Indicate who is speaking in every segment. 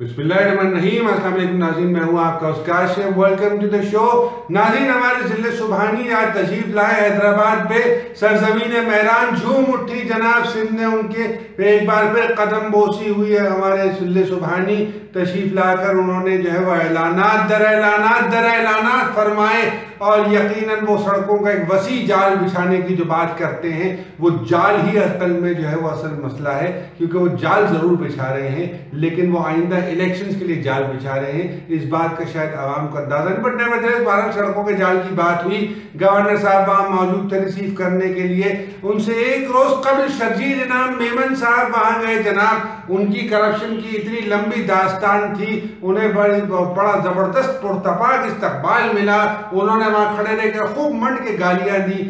Speaker 1: بسم اللہ الرحمن الرحیم، السلام علیکم ناظرین، میں ہوں آپ کا اسکار سے۔ ویلکم ٹو دا شو ناظرین، ہمارے ضلع سبحانی آج تشریف لائے حیدرآباد پہ۔ سرزمین مہران جھوم اٹھی جناب سندھ نے ان کے۔ ایک بار پھر قدم بوسی ہوئی ہے ہمارے ضلع سبحانی تشریف لا کر۔ انہوں نے جو ہے وہ اعلانات در اعلانات در اعلانات فرمائے اور یقیناً وہ سڑکوں کا ایک وسیع جال بچھانے کی جو بات کرتے ہیں، وہ جال ہی اصل میں جو ہے وہ اصل مسئلہ ہے، کیونکہ وہ جال ضرور بچھا رہے ہیں، لیکن وہ آئندہ الیکشنز کے لیے جال بچھا رہے ہیں۔ اس بات کا شاید عوام کو اندازہ نہیں، بٹ نیور دریس بارہ سڑکوں کے جال کی بات ہوئی۔ گورنر صاحب وہاں موجود تھے ریسیو کرنے کے لیے۔ ان سے ایک روز قبل شرجیل انعام میمن صاحب وہاں گئے۔ جناب، ان کی کرپشن کی اتنی لمبی داستان تھی، انہیں بڑی بڑا زبردست پرتپاک استقبال ملا۔ انہوں نے وہاں کھڑے رہ کر خوب منڈ کے گالیاں دی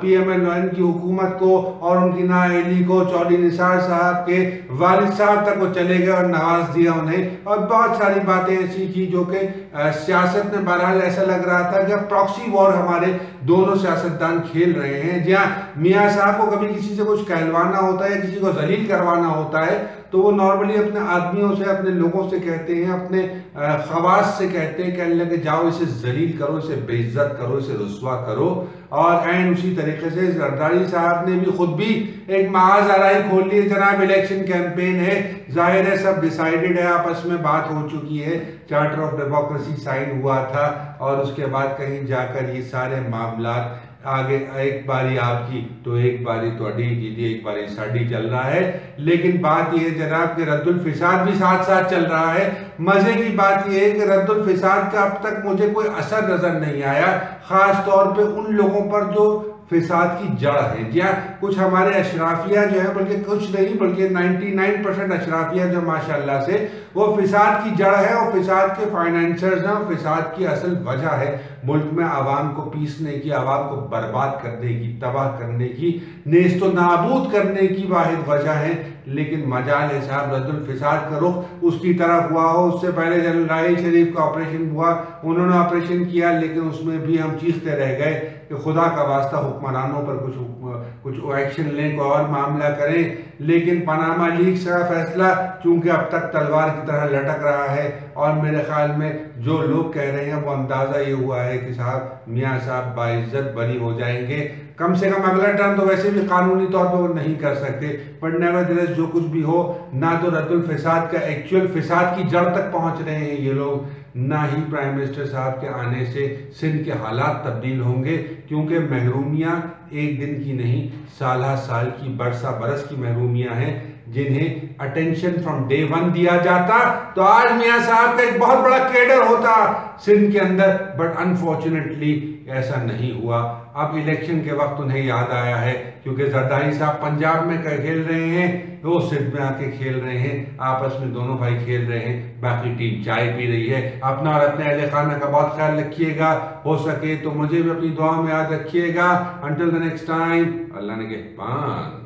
Speaker 1: پی ایم ایل این کی حکومت کو اور ان کی نااہلی کو۔ چودھری نثار صاحب کے والد صاحب تک وہ چلے گئے اور نواز دیا۔ انہیں نے اور بہت ساری باتیں ایسی کی جو کہ سیاست میں بہرحال ایسا لگ رہا تھا کہ پروکسی وار ہمارے دونوں سیاستدان کھیل رہے ہیں۔ جہاں میاں صاحب کو کبھی کسی سے کچھ کہلوانا ہوتا ہے، کسی کو ذلیل کروانا ہوتا ہے تو وہ نارملی اپنے آدمیوں سے، اپنے لوگوں سے کہتے ہیں، اپنے خواص سے کہتے ہیں کہ اللہ کے جاؤ، اسے ذلیل کرو، اسے بے عزت کرو، اسے رسوا کرو۔ اور عین اسی طریقے سے زرداری صاحب نے بھی خود بھی ایک معاذ آرائی کھول لی ہے جناب الیکشن کیمپین ہے۔ ظاہر ہے سب ڈیسائیڈڈ ہے آپس میں بات ہو چکی ہے۔ چارٹر آف ڈیموکریسی سائن ہوا تھا اور اس کے بعد کہیں جا کر یہ سارے معاملات آگے ایک باری آپ کی تو ایک باری تھی جی دی ایک باری ساڈی چل رہا ہے۔ لیکن بات یہ ہے جناب کہ رد الفساد بھی ساتھ ساتھ چل رہا ہے۔ مزے کی بات یہ ہے کہ رد الفساد کا اب تک مجھے کوئی اثر نظر نہیں آیا۔ خاص طور پہ ان لوگوں پر جو فساد کی جڑ ہے۔ جی ہاں کچھ ہمارے اشرافیہ جو ہے بلکہ کچھ نہیں، بلکہ نائنٹی نائن پرسنٹ اشرافیہ جو ماشاءاللہ سے وہ فساد کی جڑ ہے اور فساد کے فائنانسرز ہیں اور فساد کی اصل وجہ ہے ملک میں عوام کو پیسنے کی، عوام کو برباد کرنے کی، تباہ کرنے کی، نیست و نابود کرنے کی واحد وجہ ہے۔ لیکن مجال ہے صاحب رد الفساد کا رخ اس کی طرف ہوا ہو اس سے پہلے جنرل راحیل شریف کا آپریشن ہوا، انہوں نے آپریشن کیا، لیکن اس میں بھی ہم چیختے رہ گئے کہ خدا کا واسطہ حکمرانوں پر کچھ کچھ ایکشن لیں، کوئی اور معاملہ کریں۔ لیکن پاناما لیگ کا فیصلہ، چونکہ اب تک تلوار کی طرح لٹک رہا ہے اور میرے خیال میں جو لوگ کہہ رہے ہیں وہ اندازہ یہ ہوا ہے کہ صاحب میاں صاحب باعزت بری ہو جائیں گے۔ کم سے کم اگلا ٹرم تو ویسے بھی قانونی طور پر وہ نہیں کر سکتے، پر نیور نیورس جو کچھ بھی ہو، نہ تو رد الفساد کا ایکچول فساد کی جڑ تک پہنچ رہے ہیں یہ لوگ، نہ ہی پرائم منسٹر صاحب کے آنے سے سندھ کے حالات تبدیل ہوں گے، کیونکہ محرومیاں ایک دن کی نہیں، سالہ سال کی، برسہ برس کی محرومیاں ہیں۔ جنہیں اٹینشن فرام ڈے ون دیا جاتا، تو آج میاں صاحب کا ایک بہت بڑا کیڈر ہوتا سندھ کے اندر بٹ انفارچونیٹلی ایسا نہیں ہوا۔ اب الیکشن کے وقت انہیں یاد آیا ہے، کیونکہ زرداری صاحب پنجاب میں کھیل رہے ہیں، وہ سندھ میں آ کے کھیل رہے ہیں، آپس میں دونوں بھائی کھیل رہے ہیں، باقی ٹیم چائے پی رہی ہے۔ اپنا اور اپنے اہل خانہ کا بہت خیال رکھیے گا، ہو سکے تو مجھے بھی اپنی دعا میں یاد رکھیے گا۔ انٹل دا نیکسٹ ٹائم اللہ نے کہ پانچ